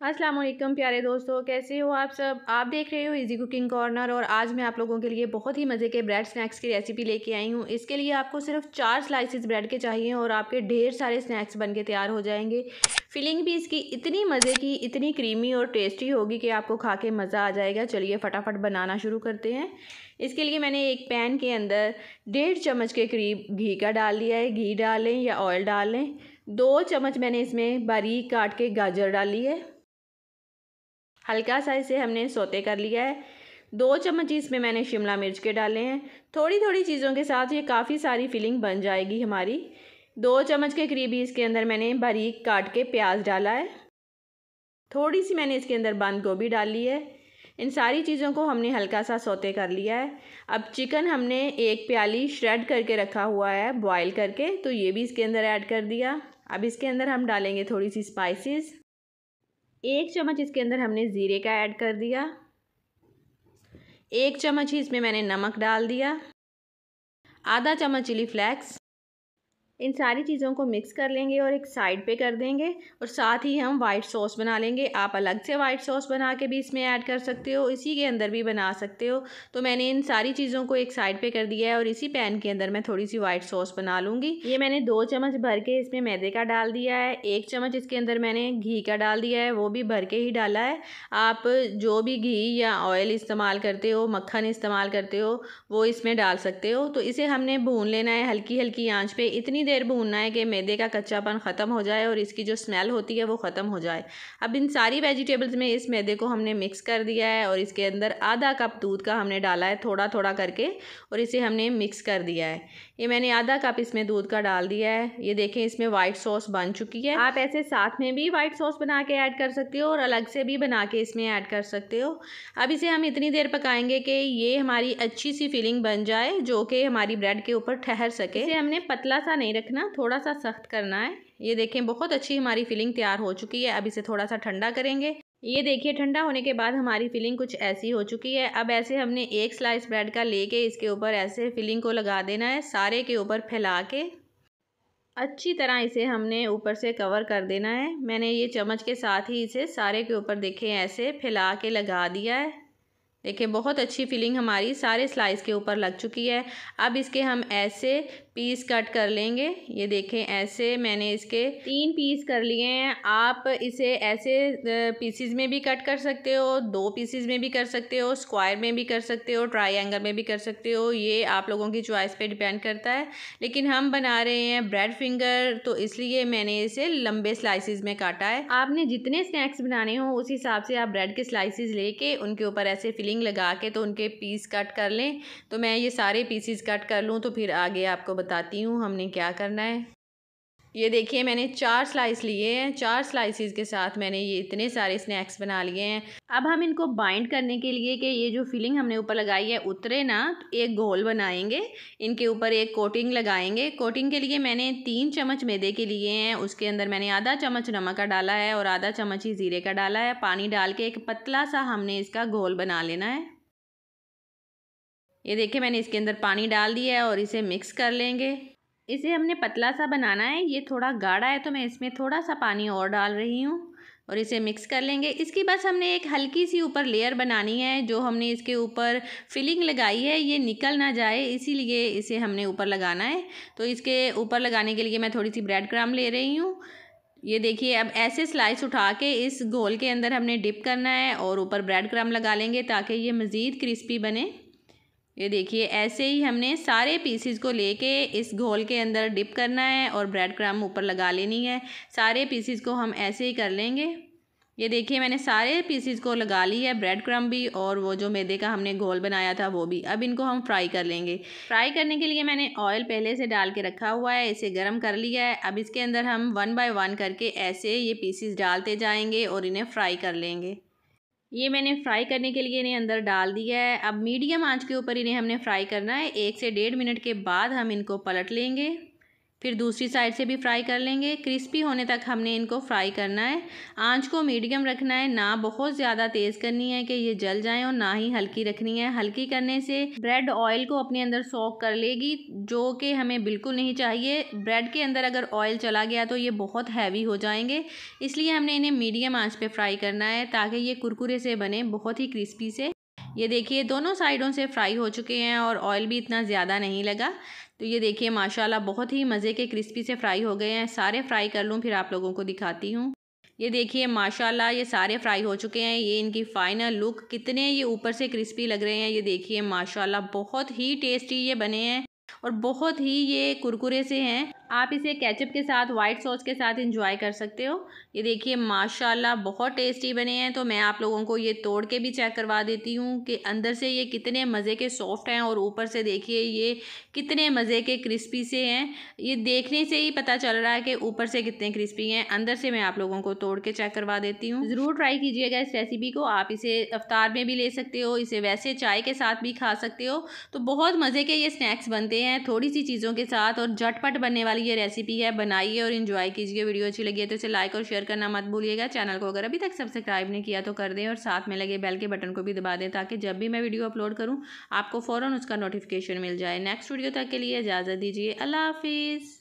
वालेकुम प्यारे दोस्तों, कैसे हो आप सब? आप देख रहे हो इजी कुकिंग कॉर्नर और आज मैं आप लोगों के लिए बहुत ही मज़े के ब्रेड स्नैक्स की रेसिपी लेके आई हूँ। इसके लिए आपको सिर्फ़ चार स्लाइसिस ब्रेड के चाहिए और आपके ढेर सारे स्नैक्स बन के तैयार हो जाएँगे। फिलिंग भी इसकी इतनी मज़े की, इतनी क्रीमी और टेस्टी होगी कि आपको खा के मज़ा आ जाएगा। चलिए फटाफट बनाना शुरू करते हैं। इसके लिए मैंने एक पैन के अंदर डेढ़ चम्मच के करीब घी का डाल दिया है। घी डालें या ऑयल डाल लें। दो चम्मच मैंने इसमें बारीक काट के गाजर डाली है। हल्का सा इसे हमने सोते कर लिया है। दो चम्मच इसमें मैंने शिमला मिर्च के डाले हैं। थोड़ी थोड़ी चीज़ों के साथ ये काफ़ी सारी फिलिंग बन जाएगी हमारी। दो चम्मच के करीब ही इसके अंदर मैंने बारीक काट के प्याज डाला है। थोड़ी सी मैंने इसके अंदर बंद गोभी डाल ली है। इन सारी चीज़ों को हमने हल्का सा सोते कर लिया है। अब चिकन हमने एक प्याली श्रेड करके रखा हुआ है बॉईल करके तो ये भी इसके अंदर ऐड कर दिया। अब इसके अंदर हम डालेंगे थोड़ी सी स्पाइसेस एक चम्मच इसके अंदर हमने ज़ीरे का ऐड कर दिया। एक चम्मच ही इसमें मैंने नमक डाल दिया। आधा चम्मच चिली फ्लेक्स। इन सारी चीज़ों को मिक्स कर लेंगे और एक साइड पे कर देंगे और साथ ही हम वाइट सॉस बना लेंगे। आप अलग से वाइट सॉस बना के भी इसमें ऐड कर सकते हो, इसी के अंदर भी बना सकते हो। तो मैंने इन सारी चीज़ों को एक साइड पे कर दिया है और इसी पैन के अंदर मैं थोड़ी सी वाइट सॉस बना लूँगी। ये मैंने दो चम्मच भर के इसमें मैदे का डाल दिया है, एक चम्मच इसके अंदर मैंने घी का डाल दिया है, वो भी भर के ही डाला है। आप जो भी घी या ऑयल इस्तेमाल करते हो, मक्खन इस्तेमाल करते हो, वो इसमें डाल सकते हो। तो इसे हमने भून लेना है हल्की हल्की आँच पर इतनी देर भूनना है कि मैदे का कच्चापन ख़त्म हो जाए और इसकी जो स्मेल होती है वो ख़त्म हो जाए। अब इन सारी वेजिटेबल्स में इस मैदे को हमने मिक्स कर दिया है और इसके अंदर आधा कप दूध का हमने डाला है थोड़ा थोड़ा करके और इसे हमने मिक्स कर दिया है। ये मैंने आधा कप इसमें दूध का डाल दिया है। ये देखें, इसमें वाइट सॉस बन चुकी है। आप ऐसे साथ में भी वाइट सॉस बना के ऐड कर सकते हो और अलग से भी बना के इसमें ऐड कर सकते हो। अब इसे हम इतनी देर पकाएँगे कि ये हमारी अच्छी सी फीलिंग बन जाए, जो कि हमारी ब्रेड के ऊपर ठहर सके। इसे हमने पतला सा नहीं रखना, थोड़ा सा सख्त करना है। ये देखें, बहुत अच्छी हमारी फिलिंग तैयार हो चुकी है। अब इसे थोड़ा सा ठंडा करेंगे। ये देखिए, ठंडा होने के बाद हमारी फिलिंग कुछ ऐसी हो चुकी है। अब ऐसे हमने एक स्लाइस ब्रेड का लेके इसके ऊपर ऐसे फिलिंग को लगा देना है, सारे के ऊपर फैला के। अच्छी तरह इसे हमने ऊपर से कवर कर देना है। मैंने ये चम्मच के साथ ही इसे सारे के ऊपर देखें, ऐसे फैला के लगा दिया है। देखिए बहुत अच्छी फिलिंग हमारी सारे स्लाइस के ऊपर लग चुकी है। अब इसके हम ऐसे पीस कट कर लेंगे। ये देखें, ऐसे मैंने इसके तीन पीस कर लिए हैं। आप इसे ऐसे पीसीज में भी कट कर सकते हो, दो पीसीज में भी कर सकते हो स्क्वायर में भी कर सकते हो ट्रायंगल में भी कर सकते हो। ये आप लोगों की चॉइस पे डिपेंड करता है। लेकिन हम बना रहे हैं ब्रेड फिंगर तो इसलिए मैंने इसे लंबे स्लाइसिस में काटा है। आपने जितने स्नैक्स बनाने हों, उस हिसाब से आप ब्रेड के स्लाइसिस लेके, उनके ऊपर ऐसे फिलिंग लगा के तो उनके पीस कट कर लें। तो मैं ये सारे पीसीज कट कर लूँ तो फिर आगे आपको बताती हूँ हमने क्या करना है। ये देखिए मैंने चार स्लाइस लिए हैं। चार स्लाइसिस के साथ मैंने ये इतने सारे स्नैक्स बना लिए हैं। अब हम इनको बाइंड करने के लिए कि ये जो फिलिंग हमने ऊपर लगाई है उतरे ना तो एक घोल बनाएँगे। इनके ऊपर एक कोटिंग लगाएँगे। कोटिंग के लिए मैंने तीन चम्मच मैदे के लिए हैं। उसके अंदर मैंने आधा चम्मच नमक का डाला है और आधा चम्मच ही ज़ीरे का डाला है। पानी डाल के एक पतला सा हमने इसका घोल बना लेना है। ये देखिए, मैंने इसके अंदर पानी डाल दिया है और इसे मिक्स कर लेंगे। इसे हमने पतला सा बनाना है। ये थोड़ा गाढ़ा है तो मैं इसमें थोड़ा सा पानी और डाल रही हूँ और इसे मिक्स कर लेंगे। इसकी बस हमने एक हल्की सी ऊपर लेयर बनानी है, जो हमने इसके ऊपर फिलिंग लगाई है। ये निकल ना जाए, इसीलिए इसे हमने ऊपर लगाना है। तो इसके ऊपर लगाने के लिए मैं थोड़ी सी ब्रेड क्राम ले रही हूँ। ये देखिए, अब ऐसे स्लाइस उठा के इस घोल के अंदर हमने डिप करना है और ऊपर ब्रेड क्रम लगा लेंगे ताकि ये मज़ीद क्रिस्पी बने। ये देखिए, ऐसे ही हमने सारे पीसीज को लेके इस घोल के अंदर डिप करना है और ब्रेड क्रम ऊपर लगा लेनी है। सारे पीसीज को हम ऐसे ही कर लेंगे। ये देखिए, मैंने सारे पीसीज को लगा ली है ब्रेड क्रम भी और वो जो मैदे का हमने घोल बनाया था, वो भी। अब इनको हम फ्राई कर लेंगे। फ्राई करने के लिए मैंने ऑयल पहले से डाल के रखा हुआ है, इसे गर्म कर लिया है। अब इसके अंदर हम वन बाय वन करके ऐसे ये पीसीज डालते जाएँगे और इन्हें फ्राई कर लेंगे। ये मैंने फ्राई करने के लिए इन्हें अंदर डाल दिया है। अब मीडियम आँच के ऊपर इन्हें हमने फ्राई करना है। एक से डेढ़ मिनट के बाद हम इनको पलट लेंगे। फिर दूसरी साइड से भी फ्राई कर लेंगे। क्रिस्पी होने तक हमने इनको फ्राई करना है। आँच को मीडियम रखना है। ना बहुत ज़्यादा तेज़ करनी है कि ये जल जाएँ और ना ही हल्की रखनी है। हल्की करने से ब्रेड ऑयल को अपने अंदर सोक कर लेगी, जो कि हमें बिल्कुल नहीं चाहिए। ब्रेड के अंदर अगर ऑयल चला गया तो ये बहुत हैवी हो जाएँगे। इसलिए हमने इन्हें मीडियम आँच पर फ्राई करना है, ताकि ये कुरकुरे से बने, बहुत ही क्रिस्पी से। ये देखिए, दोनों साइडों से फ्राई हो चुके हैं और ऑयल भी इतना ज़्यादा नहीं लगा। तो ये देखिए, माशाल्लाह बहुत ही मज़े के क्रिस्पी से फ्राई हो गए हैं। सारे फ्राई कर लूँ, फिर आप लोगों को दिखाती हूँ। ये देखिए, माशाल्लाह ये सारे फ्राई हो चुके हैं। ये इनकी फ़ाइनल लुक, कितने ये ऊपर से क्रिस्पी लग रहे हैं। ये देखिए, माशाल्लाह बहुत ही टेस्टी ये बने हैं और बहुत ही ये कुरकुरे से हैं। आप इसे केचप के साथ वाइट सॉस के साथ इंजॉय कर सकते हो। ये देखिए, माशाल्लाह, बहुत टेस्टी बने हैं। तो मैं आप लोगों को ये तोड़ के भी चेक करवा देती हूँ कि अंदर से ये कितने मज़े के सॉफ्ट हैं और ऊपर से देखिए, ये कितने मज़े के क्रिस्पी से हैं। ये देखने से ही पता चल रहा है कि ऊपर से कितने क्रिस्पी हैं। अंदर से मैं आप लोगों को तोड़ के चेक करवा देती हूँ। ज़रूर ट्राई कीजिएगा इस रेसिपी को। आप इसे अफ्तार में भी ले सकते हो, इसे वैसे चाय के साथ भी खा सकते हो। तो बहुत मज़े के ये स्नैक्स बनते हैं थोड़ी सी चीज़ों के साथ और झटपट बनने वाली ये रेसिपी है, बनाइए और इन्जॉय कीजिए। वीडियो अच्छी लगी है तो इसे लाइक और शेयर करना मत भूलिएगा। चैनल को अगर अभी तक सब्सक्राइब नहीं किया तो कर दें और साथ में लगे बेल के बटन को भी दबा दें ताकि जब भी मैं वीडियो अपलोड करूँ, आपको फ़ौरन उसका नोटिफिकेशन मिल जाए। नेक्स्ट वीडियो तक के लिए इजाज़त दीजिए। अल्लाह हाफिज़।